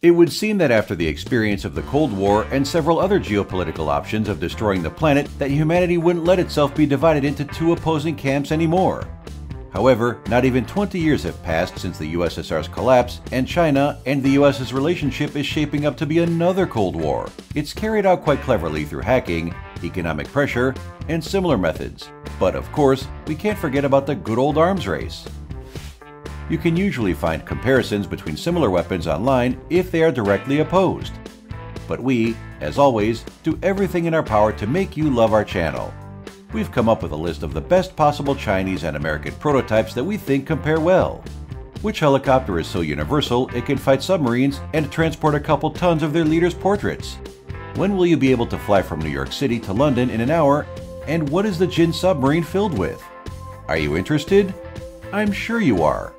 It would seem that after the experience of the Cold War and several other geopolitical options of destroying the planet, that humanity wouldn't let itself be divided into two opposing camps anymore. However, not even 20 years have passed since the USSR's collapse, and China and the US's relationship is shaping up to be another Cold War. It's carried out quite cleverly through hacking, economic pressure, and similar methods. But of course, we can't forget about the good old arms race. You can usually find comparisons between similar weapons online if they are directly opposed. But we, as always, do everything in our power to make you love our channel we've come up with a list of the best possible Chinese and American prototypes that we think compare well. Which helicopter is so universal it can fight submarines and transport a couple tons of their leaders' portraits? When will you be able to fly from New York City to London in an hour? And what is the Jin submarine filled with? Are you interested? I'm sure you are.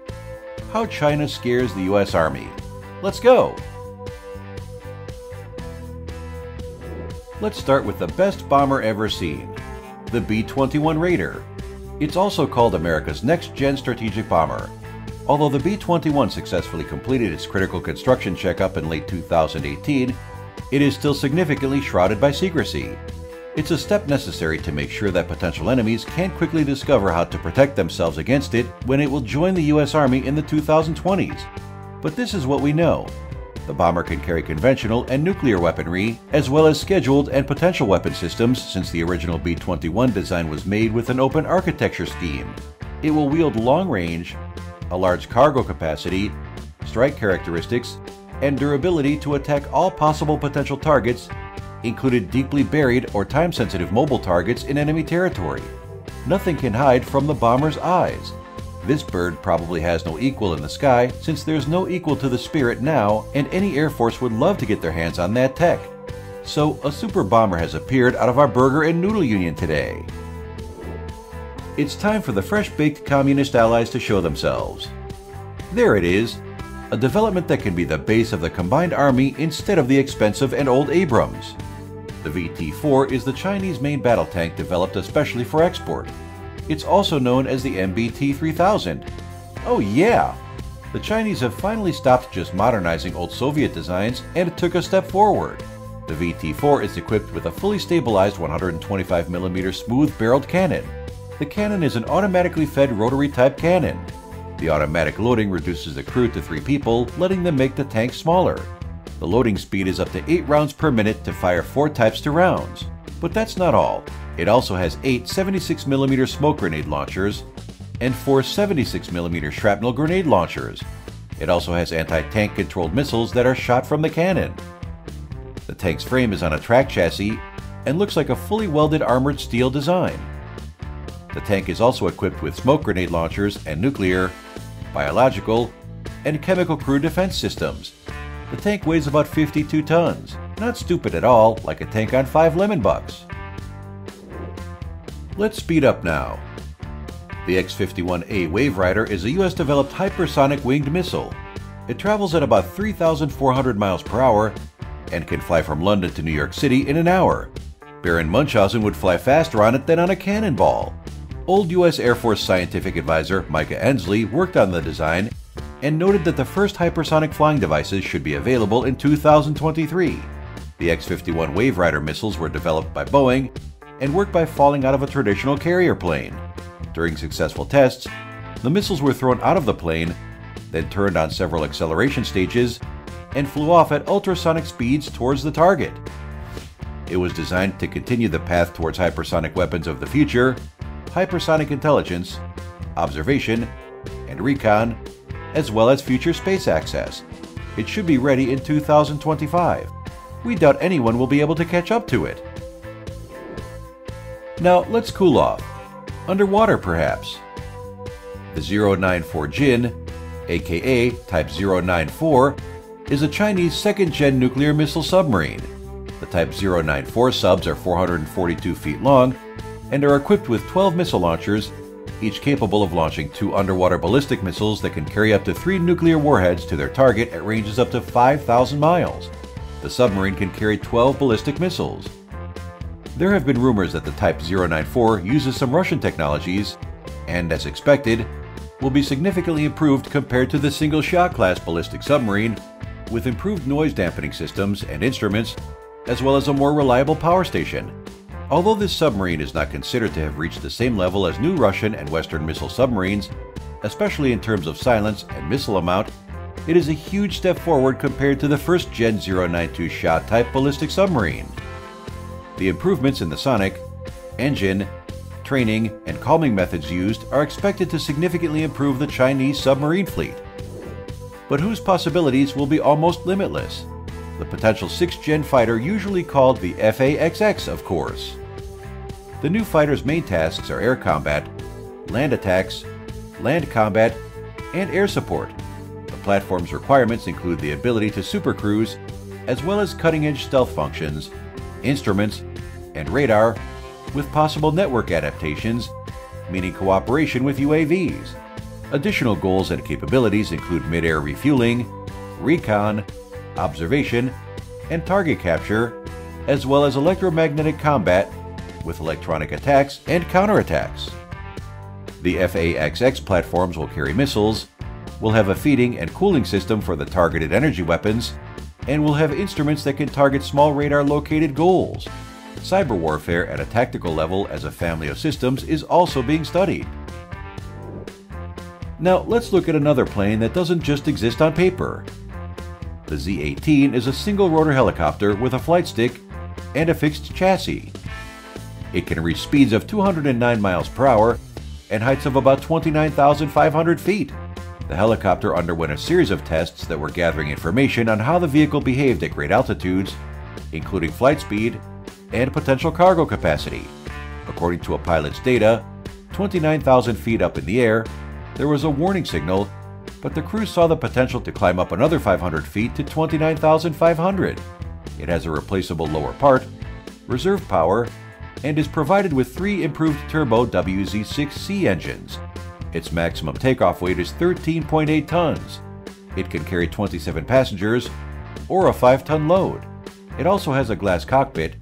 How China scares the US Army. Let's go! Let's start with the best bomber ever seen the B-21 Raider. It's also called America's next-gen strategic bomber. Although the B-21 successfully completed its critical construction checkup in late 2018, it is still significantly shrouded by secrecy. It's a step necessary to make sure that potential enemies can't quickly discover how to protect themselves against it when it will join the US Army in the 2020s. But this is what we know. The bomber can carry conventional and nuclear weaponry, as well as scheduled and potential weapon systems since the original B-21 design was made with an open architecture scheme. It will wield long range, a large cargo capacity, strike characteristics, and durability to attack all possible potential targets, included deeply buried or time-sensitive mobile targets in enemy territory. Nothing can hide from the bomber's eyes. This bird probably has no equal in the sky since there's no equal to the Spirit now and any Air Force would love to get their hands on that tech. So a super bomber has appeared out of our burger and noodle union today. It's time for the fresh-baked communist allies to show themselves. There it is, a development that can be the base of the combined army instead of the expensive and old Abrams. The VT-4 is the Chinese main battle tank developed especially for export, it's also known as the MBT 3000. Oh yeah! The Chinese have finally stopped just modernizing old Soviet designs and took a step forward. The VT-4 is equipped with a fully stabilized 125mm smooth-barreled cannon. The cannon is an automatically fed rotary-type cannon. The automatic loading reduces the crew to three people, letting them make the tank smaller. The loading speed is up to 8 rounds per minute to fire 4 types to rounds. But that's not all. It also has eight 76mm smoke grenade launchers and four 76mm shrapnel grenade launchers. It also has anti-tank controlled missiles that are shot from the cannon. The tank's frame is on a track chassis and looks like a fully welded armored steel design. The tank is also equipped with smoke grenade launchers and nuclear, biological, and chemical crew defense systems. The tank weighs about 52 tons. Not stupid at all, like a tank on 5 lemon bucks. Let's speed up now. The X-51A Waverider is a US-developed hypersonic winged missile. It travels at about 3,400 miles per hour and can fly from London to New York City in an hour. Baron Munchausen would fly faster on it than on a cannonball. Old U.S. Air Force scientific advisor Mica Endsley worked on the design and noted that the first hypersonic flying devices should be available in 2023. The X-51 Waverider missiles were developed by Boeing and worked by falling out of a traditional carrier plane. During successful tests, the missiles were thrown out of the plane, then turned on several acceleration stages, and flew off at ultrasonic speeds towards the target. It was designed to continue the path towards hypersonic weapons of the future, hypersonic intelligence, observation, and recon, as well as future space access. It should be ready in 2025. We doubt anyone will be able to catch up to it. Now let's cool off. Underwater, perhaps. The 094 Jin, aka Type 094, is a Chinese second gen nuclear missile submarine. The Type 094 subs are 442 feet long and are equipped with 12 missile launchers, each capable of launching two underwater ballistic missiles that can carry up to three nuclear warheads to their target at ranges up to 5,000 miles. The submarine can carry 12 ballistic missiles. There have been rumors that the Type 094 uses some Russian technologies, and as expected, will be significantly improved compared to the single shot class ballistic submarine, with improved noise dampening systems and instruments, as well as a more reliable power station. Although this submarine is not considered to have reached the same level as new Russian and Western missile submarines, especially in terms of silence and missile amount, it is a huge step forward compared to the first Gen 092 Xia type ballistic submarine. The improvements in the sonic, engine, training, and calming methods used are expected to significantly improve the Chinese submarine fleet. But whose possibilities will be almost limitless? The potential 6th gen fighter usually called the FA-XX, of course. The new fighter's main tasks are air combat, land attacks, land combat, and air support. The platform's requirements include the ability to supercruise, as well as cutting-edge stealth functions, instruments, and radar, with possible network adaptations, meaning cooperation with UAVs. Additional goals and capabilities include mid-air refueling, recon, observation, and target capture, as well as electromagnetic combat with electronic attacks and counterattacks. The FA-XX platforms will carry missiles, will have a feeding and cooling system for the targeted energy weapons, and will have instruments that can target small radar located goals. Cyber warfare at a tactical level as a family of systems is also being studied. Now let's look at another plane that doesn't just exist on paper. The Z-18 is a single rotor helicopter with a flight stick and a fixed chassis. It can reach speeds of 209 miles per hour and heights of about 29,500 feet. The helicopter underwent a series of tests that were gathering information on how the vehicle behaved at great altitudes, including flight speed and potential cargo capacity. According to a pilot's data, 29,000 feet up in the air, there was a warning signal, but the crew saw the potential to climb up another 500 feet to 29,500. It has a replaceable lower part, reserve power, and is provided with three improved turbo WZ6C engines. Its maximum takeoff weight is 13.8 tons. It can carry 27 passengers or a 5 ton load. It also has a glass cockpit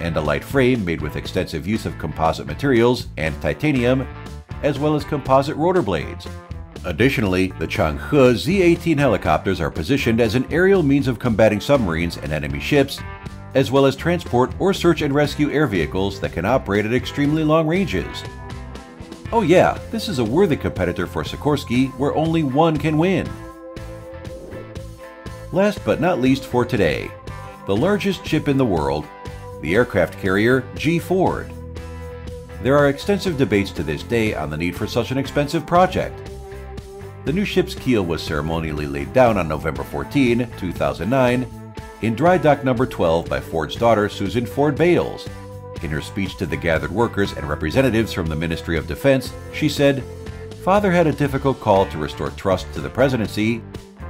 and a light frame made with extensive use of composite materials and titanium, as well as composite rotor blades. Additionally, the Changhe Z-18 helicopters are positioned as an aerial means of combating submarines and enemy ships as well as transport or search and rescue air vehicles that can operate at extremely long ranges. Oh yeah, this is a worthy competitor for Sikorsky where only one can win. Last but not least for today, the largest ship in the world, the aircraft carrier G Ford. There are extensive debates to this day on the need for such an expensive project. The new ship's keel was ceremonially laid down on November 14, 2009, in Dry Dock Number 12 by Ford's daughter Susan Ford Bales. In her speech to the gathered workers and representatives from the Ministry of Defense, she said, Father had a difficult call to restore trust to the presidency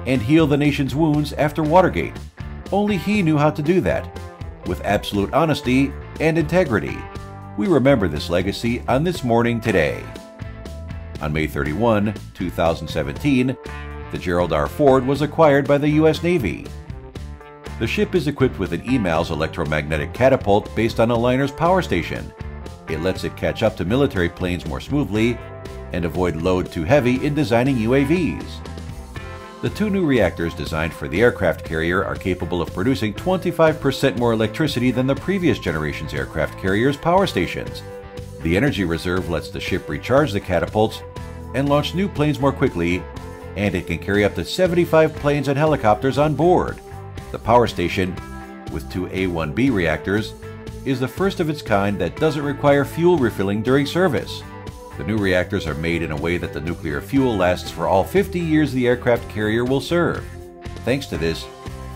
and heal the nation's wounds after Watergate. Only he knew how to do that, with absolute honesty and integrity. We remember this legacy on this morning today. On May 31, 2017, the Gerald R. Ford was acquired by the U.S. Navy. The ship is equipped with an EMALS electromagnetic catapult based on a liner's power station. It lets it catch up to military planes more smoothly and avoid load too heavy in designing UAVs. The two new reactors designed for the aircraft carrier are capable of producing 25% more electricity than the previous generation's aircraft carrier's power stations. The energy reserve lets the ship recharge the catapults and launch new planes more quickly, and it can carry up to 75 planes and helicopters on board. The power station, with two A1B reactors, is the first of its kind that doesn't require fuel refilling during service. The new reactors are made in a way that the nuclear fuel lasts for all 50 years the aircraft carrier will serve. Thanks to this,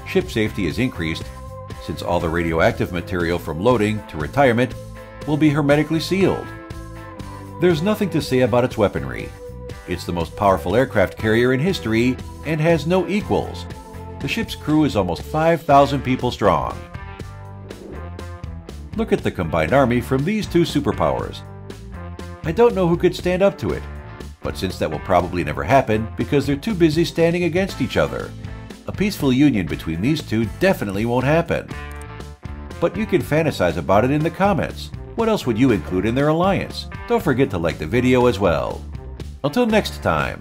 ship safety is increased since all the radioactive material from loading to retirement will be hermetically sealed. There's nothing to say about its weaponry. It's the most powerful aircraft carrier in history and has no equals, the ship's crew is almost 5,000 people strong. Look at the combined army from these two superpowers. I don't know who could stand up to it, but since that will probably never happen because they're too busy standing against each other, a peaceful union between these two definitely won't happen. But you can fantasize about it in the comments. What else would you include in their alliance? Don't forget to like the video as well. Until next time.